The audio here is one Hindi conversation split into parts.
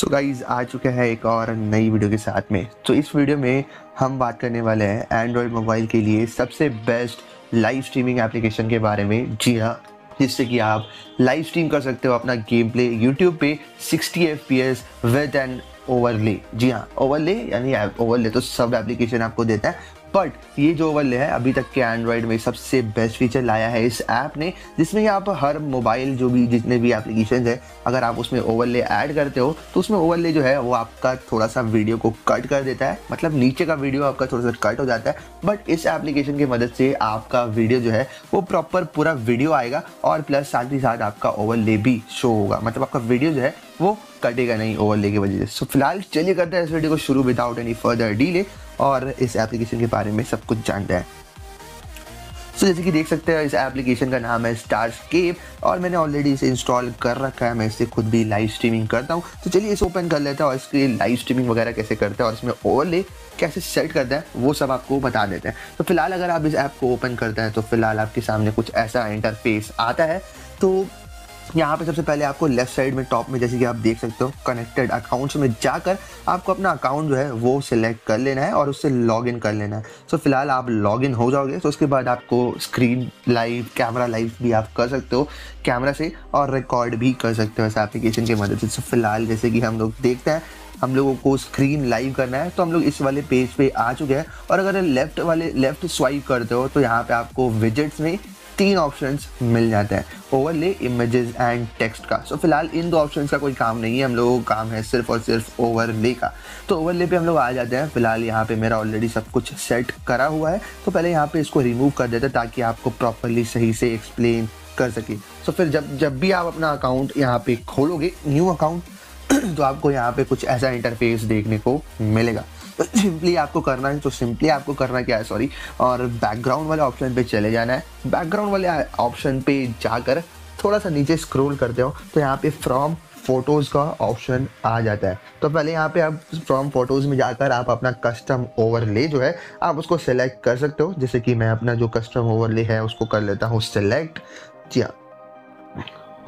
सो so गाइज़ आ चुके हैं एक और नई वीडियो के साथ में। तो इस वीडियो में हम बात करने वाले हैं एंड्रॉयड मोबाइल के लिए सबसे बेस्ट लाइव स्ट्रीमिंग एप्लीकेशन के बारे में। जी हाँ जिससे कि आप लाइव स्ट्रीम कर सकते हो अपना गेम प्ले यूट्यूब पे 60 F P S with N overlay जी हाँ ओवरले यानी ओवरले तो सब एप्लीकेशन आपको देता है। बट ये जो ओवरले है, अभी तक के एंड्रॉयड में सबसे बेस्ट फीचर लाया है इस ऐप ने, जिसमें आप हर मोबाइल जो भी, जितने भी एप्लीकेशन है, अगर आप उसमें ओवरले ऐड करते हो तो उसमें ओवरले जो है, वो आपका थोड़ा सा वीडियो को कट कर देता है। मतलब नीचे का वीडियो आपका थोड़ा सा कट हो जाता है। बट इस एप्लीकेशन की मदद से आपका वीडियो जो है, वो प्रॉपर पूरा वीडियो आएगा और प्लस साथ ही साथ आपका ओवरले भी शो होगा। मतलब आपका वीडियो जो है, वो कटेगा नहीं ओवरले की वजह से। सो फ़िलहाल चलिए करते हैं इस वीडियो को शुरू विदाउट एनी फर्दर डीले और इस एप्लीकेशन के बारे में सब कुछ जानते हैं। सो so, जैसे कि देख सकते हैं इस एप्लीकेशन का नाम है स्टार स्केप और मैंने ऑलरेडी इसे इंस्टॉल कर रखा है। मैं इसे खुद भी लाइव स्ट्रीमिंग करता हूँ। तो चलिए इसे ओपन कर लेते हैं और इसकी लाइव स्ट्रीमिंग वगैरह कैसे करते हैं और इसमें ओवरले कैसे सेट करते हैं वो सब आपको बता देते हैं। तो फ़िलहाल अगर आप इस ऐप को ओपन करते हैं तो फ़िलहाल आपके सामने कुछ ऐसा इंटरफेस आता है। तो यहाँ पे सबसे पहले आपको लेफ़्ट साइड में टॉप में जैसे कि आप देख सकते हो कनेक्टेड अकाउंट्स में जाकर आपको अपना अकाउंट जो है वो सिलेक्ट कर लेना है और उससे लॉग इन कर लेना है। सो so, फ़िलहाल आप लॉग इन हो जाओगे तो उसके बाद आपको स्क्रीन लाइव कैमरा लाइव भी आप कर सकते हो कैमरा से और रिकॉर्ड भी कर सकते हो इस एप्लीकेशन की मदद से। सो फ़िलहाल जैसे कि हम लोग देखते हैं हम लोगों को स्क्रीन लाइव करना है तो हम लोग इस वाले पेज पे आ चुके हैं। और अगर लेफ़्ट वाले लेफ़्ट स्वाइप करते हो तो यहाँ पे आपको विजिट्स में तीन ऑप्शंस मिल जाते हैं ओवरले इमेजेस एंड टेक्स्ट का। सो so, फ़िलहाल इन दो ऑप्शंस का कोई काम नहीं है हम लोगों का काम है सिर्फ़ और सिर्फ़ ओवरले का। तो ओवरले पे हम लोग आ जाते हैं फ़िलहाल यहाँ पे मेरा ऑलरेडी सब कुछ सेट करा हुआ है। तो पहले यहाँ पे इसको रिमूव कर देते हैं ताकि आपको प्रॉपरली सही से एक्सप्लेन कर सके। सो so, फिर जब जब भी आप अपना अकाउंट यहाँ पे खोलोगे न्यू अकाउंट तो आपको यहाँ पे कुछ ऐसा इंटरफेस देखने को मिलेगा। सिंपली आपको करना है तो सिंपली आपको करना क्या है? सॉरी और बैकग्राउंड वाले ऑप्शन पे चले जाना है। बैकग्राउंड वाले ऑप्शन पे जाकर थोड़ा सा नीचे स्क्रोल करते हो तो यहाँ पे फ्रॉम फ़ोटोज़ का ऑप्शन आ जाता है। तो पहले यहाँ पे आप फ्रॉम फ़ोटोज़ में जाकर आप अपना कस्टम ओवरले जो है, आप उसको सेलेक्ट कर सकते हो। जैसे कि मैं अपना जो कस्टम ओवरले है, उसको कर लेता हूँ सेलेक्ट जी हाँ।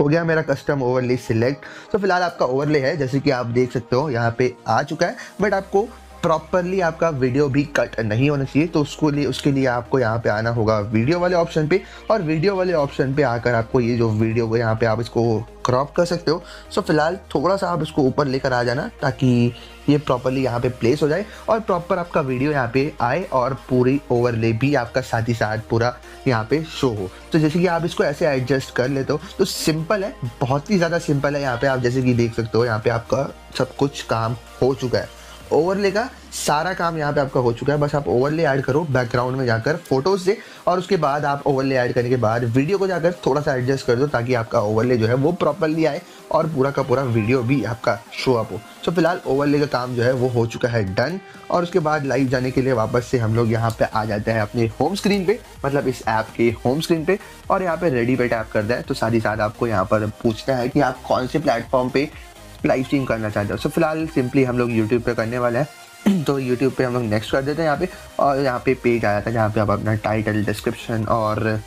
हो गया मेरा कस्टम ओवरले सिलेक्ट तो फ़िलहाल आपका ओवरले है, जैसे कि आप देख सकते हो, यहाँ पे आ चुका है। बट आपको प्रॉपरली आपका वीडियो भी कट नहीं होना चाहिए तो उसको लिए, उसके लिए आपको यहाँ पे आना होगा वीडियो वाले ऑप्शन पे। और वीडियो वाले ऑप्शन पे आकर आपको ये जो वीडियो को यहाँ पे आप इसको क्रॉप कर सकते हो। सो फ़िलहाल थोड़ा सा आप इसको ऊपर लेकर आ जाना, ताकि ये प्रॉपरली यहाँ पे प्लेस हो जाए और प्रॉपर आपका वीडियो यहाँ पे आए और पूरी ओवरले भी आपका साथ ही साथ पूरा यहाँ पे शो हो। तो जैसे कि आप इसको ऐसे एडजस्ट कर लेते हो तो सिंपल है, बहुत ही ज़्यादा सिंपल है यहाँ पे आप जैसे कि देख सकते हो, यहाँ पे आपका सब कुछ काम हो चुका है। ओवरले का सारा काम यहाँ पे आपका हो चुका है। बस आप ओवरले ऐड करो बैकग्राउंड में जाकर फ़ोटोज़ से और उसके बाद आप ओवरले ऐड करने के बाद वीडियो को जाकर थोड़ा सा एडजस्ट कर दो ताकि आपका ओवरले जो है वो प्रॉपरली आए और पूरा का पूरा वीडियो भी आपका शो अप हो। so, फ़िलहाल ओवरले का काम जो है वो हो चुका है डन और उसके बाद लाइव जाने के लिए वापस से हम लोग यहाँ पे आ जाते हैं अपने होम स्क्रीन पे मतलब इस ऐप के होम स्क्रीन पे और यहाँ पे रेडी पे टैप करते हैं। तो साथ ही साथ आपको यहाँ पर पूछता है कि आप कौन से प्लेटफॉर्म पे लाइव स्ट्रीम करना चाहते हो। सो फ़िलहाल सिंपली हम लोग यूट्यूब पे करने वाले हैं। तो यूट्यूब पे हम लोग नेक्स्ट कर देते हैं यहाँ पे। और यहाँ पे पेज आ जाता है जहाँ पे आप अपना टाइटल डिस्क्रिप्शन और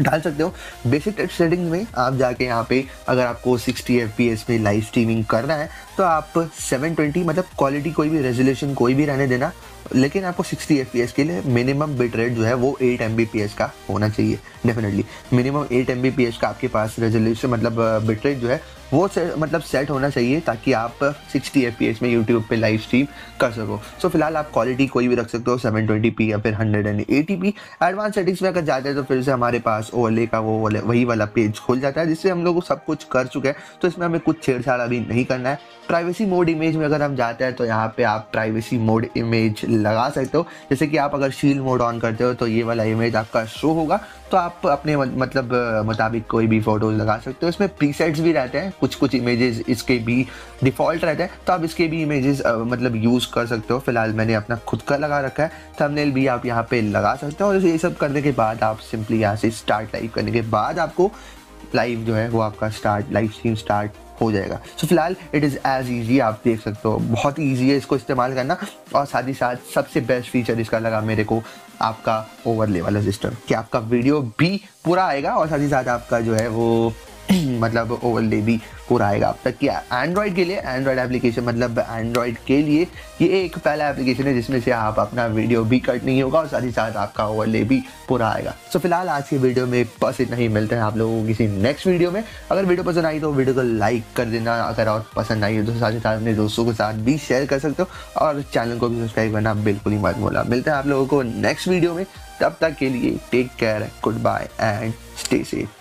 डाल सकते हो। बेसिक सेटिंग में आप जाके यहाँ पे अगर आपको 60 एफ़ में लाइव स्ट्रीमिंग करना है तो आप 720 मतलब क्वालिटी कोई भी रेजोल्यूशन कोई भी रहने देना। लेकिन आपको 60 एफ़ के लिए मिनिमम बिट रेट जो है वो 8 एम का होना चाहिए डेफिनेटली मिनिमम 8 एम का आपके पास रेजोल्यूशन मतलब बिट रेट जो है वो से, मतलब सेट होना चाहिए ताकि आप 60 एफपीएस में यूट्यूब पे लाइव स्ट्रीम कर सको। सो फ़िलहाल आप क्वालिटी कोई भी रख सकते हो 720p या फिर 180p एडवांस सेटिंग्स में अगर जाते हैं तो फिर से हमारे पास ओवरले का वो वाले वही वाला पेज खुल जाता है जिससे हम लोग सब कुछ कर चुके हैं। तो इसमें हमें कुछ छेड़छाड़ अभी नहीं करना है। प्राइवेसी मोड इमेज में अगर हम जाते हैं तो यहाँ पे आप प्राइवेसी मोड इमेज लगा सकते हो। जैसे कि आप अगर शील मोड ऑन करते हो तो ये वाला इमेज आपका शो होगा। तो आप अपने मतलब मुताबिक कोई भी फ़ोटोज़ लगा सकते हो। इसमें प्रीसेट्स भी रहते हैं। कुछ कुछ इमेजेस इसके भी डिफ़ॉल्ट रहते हैं। तो आप इसके भी इमेजेस मतलब यूज़ कर सकते हो। फ़िलहाल मैंने अपना खुद का लगा रखा है। थंबनेल भी आप यहाँ पे लगा सकते हो। और ये सब करने के बाद आप सिंपली यहाँ से स्टार्ट लाइव करने के बाद आपको लाइव जो है वो आपका स्टार्ट लाइव स्ट्रीम स्टार्ट हो जाएगा। सो so, फ़िलहाल इट इज़ एज ईजी आप देख सकते हो। बहुत ईजी है इसको इस्तेमाल करना। और साथ ही साथ सबसे बेस्ट फीचर इसका लगा मेरे को आपका ओवरले वाला सिस्टम कि आपका वीडियो भी पूरा आएगा और साथ ही साथ आपका जो है वो मतलब ओवरले भी पूरा आएगा अब तक। किया एंड्रॉयड के लिए एंड्रॉयड एप्लीकेशन मतलब एंड्रॉयड के लिए ये एक पहला एप्लीकेशन है जिसमें से आप अपना वीडियो भी कट नहीं होगा और साथ ही साथ आपका ओवरले भी पूरा आएगा सो so, फ़िलहाल आज की वीडियो में बस इतना ही। मिलते हैं आप लोगों को किसी नेक्स्ट वीडियो में। अगर वीडियो पसंद आई तो वीडियो को लाइक कर देना। अगर और पसंद आई हो तो साथ ही साथ अपने दोस्तों के साथ भी शेयर कर सकते हो। और चैनल को भी सब्सक्राइब करना बिल्कुल ही मत बोला मिलते हैं आप लोगों को नेक्स्ट वीडियो में। तब तक के लिए take care goodbye and stay safe